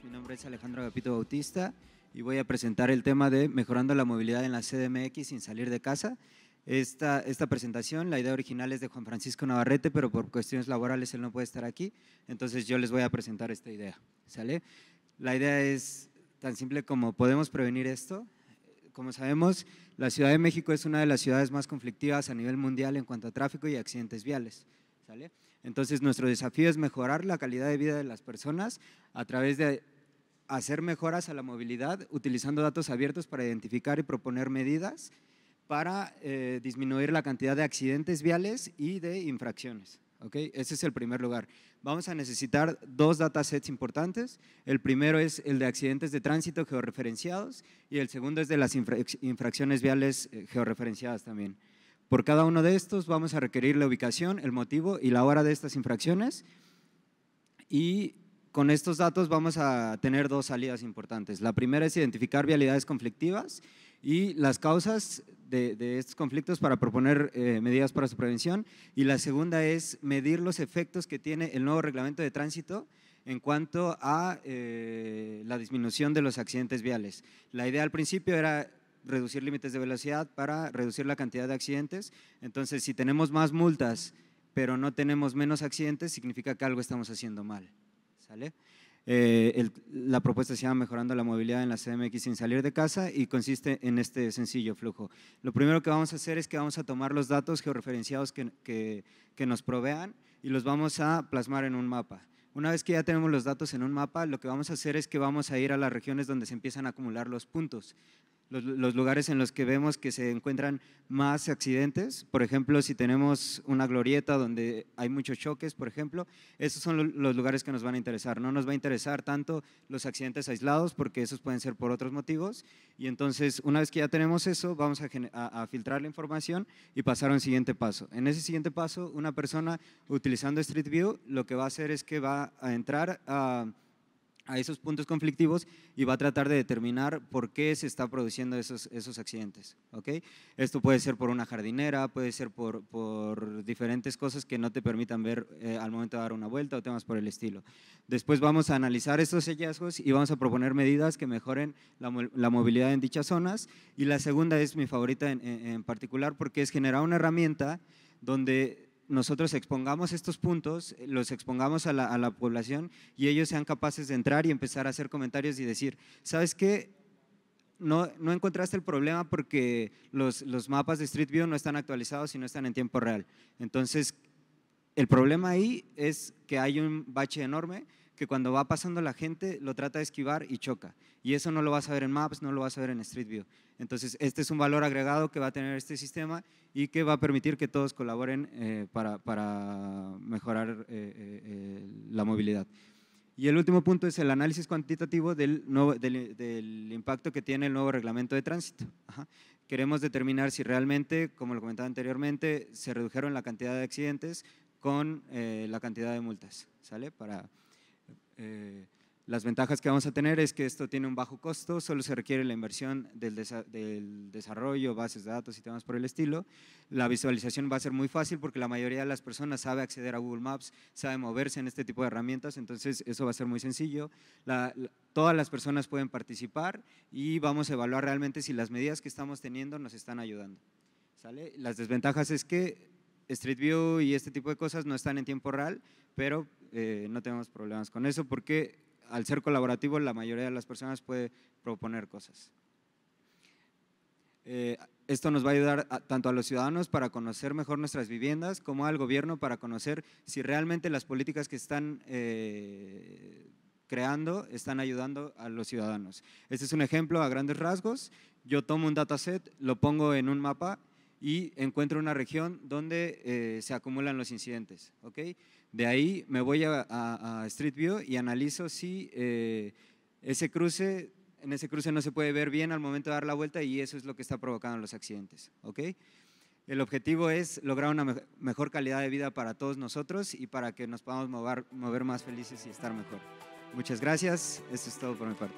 Mi nombre es Alejandro Agapito Bautista y voy a presentar el tema de mejorando la movilidad en la CDMX sin salir de casa. Esta, esta presentación, la idea original es de Juan Francisco Navarrete, pero por cuestiones laborales él no puede estar aquí, entonces yo les voy a presentar esta idea. ¿sale? La idea es tan simple como podemos prevenir esto. Como sabemos, la Ciudad de México es una de las ciudades más conflictivas a nivel mundial en cuanto a tráfico y accidentes viales. ¿sale? Entonces, nuestro desafío es mejorar la calidad de vida de las personas a través de hacer mejoras a la movilidad utilizando datos abiertos para identificar y proponer medidas para eh, disminuir la cantidad de accidentes viales y de infracciones. ¿okay? Ese es el primer lugar. Vamos a necesitar dos datasets importantes. El primero es el de accidentes de tránsito georreferenciados y el segundo es de las infracciones viales eh, georreferenciadas también. Por cada uno de estos vamos a requerir la ubicación, el motivo y la hora de estas infracciones y con estos datos vamos a tener dos salidas importantes. La primera es identificar vialidades conflictivas y las causas de, estos conflictos para proponer eh, medidas para su prevención. Y la segunda es medir los efectos que tiene el nuevo reglamento de tránsito en cuanto a eh, la disminución de los accidentes viales. La idea al principio era reducir límites de velocidad para reducir la cantidad de accidentes. Entonces, si tenemos más multas, pero no tenemos menos accidentes, significa que algo estamos haciendo mal. ¿Sale? Eh, la propuesta se llama Mejorando la movilidad en la CMX sin salir de casa y consiste en este sencillo flujo. Lo primero que vamos a hacer es que vamos a tomar los datos georreferenciados que, que, que nos provean y los vamos a plasmar en un mapa. Una vez que ya tenemos los datos en un mapa, lo que vamos a hacer es que vamos a ir a las regiones donde se empiezan a acumular los puntos los, lugares en los que vemos que se encuentran más accidentes. Por ejemplo, si tenemos una glorieta donde hay muchos choques, por ejemplo, esos son los lugares que nos van a interesar. No nos va a interesar tanto los accidentes aislados porque esos pueden ser por otros motivos. Y entonces, una vez que ya tenemos eso, vamos a, filtrar la información y pasar a un siguiente paso. En ese siguiente paso, una persona utilizando Street View lo que va a hacer es que va a entrar a a esos puntos conflictivos y va a tratar de determinar por qué se está produciendo esos, esos accidentes. ¿okay? Esto puede ser por una jardinera, puede ser por, por diferentes cosas que no te permitan ver eh, al momento de dar una vuelta o temas por el estilo. Después vamos a analizar estos hallazgos y vamos a proponer medidas que mejoren la, la movilidad en dichas zonas. Y la segunda es mi favorita en, en particular porque es generar una herramienta donde nosotros expongamos estos puntos, eh, los expongamos a la, población y ellos sean capaces de entrar y empezar a hacer comentarios y decir, ¿sabes qué? No, no encontraste el problema porque los, los mapas de Street View no están actualizados y no están en tiempo real. Entonces, el problema ahí es que hay un bache enorme que cuando va pasando la gente lo trata de esquivar y choca. Y eso no lo vas a ver en Maps, no lo vas a ver en Street View. Entonces, este es un valor agregado que va a tener este sistema y que va a permitir que todos colaboren eh, para, para, mejorar eh, eh, la movilidad. Y el último punto es el análisis cuantitativo del, nuevo, del, impacto que tiene el nuevo reglamento de tránsito. Queremos determinar si realmente, como lo comentaba anteriormente, se redujeron la cantidad de accidentes con la cantidad de multas. ¿Sale? Para, eh, las ventajas que vamos a tener es que esto tiene un bajo costo, solo se requiere la inversión del, desarrollo, bases de datos y temas por el estilo. La visualización va a ser muy fácil porque la mayoría de las personas sabe acceder a Google Maps, sabe moverse en este tipo de herramientas, entonces eso va a ser muy sencillo. todas las personas pueden participar y vamos a evaluar realmente si las medidas que estamos teniendo nos están ayudando. Las desventajas es que Street View y este tipo de cosas no están en tiempo real, pero eh, no tenemos problemas con eso porque al ser colaborativo la mayoría de las personas puede proponer cosas. Eh, esto nos va a ayudar tanto a los ciudadanos para conocer mejor nuestras viviendas como al gobierno para conocer si realmente las políticas que están eh, creando están ayudando a los ciudadanos. Este es un ejemplo a grandes rasgos. Yo tomo un dataset, lo pongo en un mapa y encuentro una región donde se acumulan los incidentes. ¿okay? De ahí me voy a, Street View y analizo si eh, ese cruce, en ese cruce no se puede ver bien al momento de dar la vuelta y eso es lo que está provocando los accidentes. ¿okay? El objetivo es lograr una mejor calidad de vida para todos nosotros y para que nos podamos mover, mover más felices y estar mejor. Muchas gracias, esto es todo por mi parte.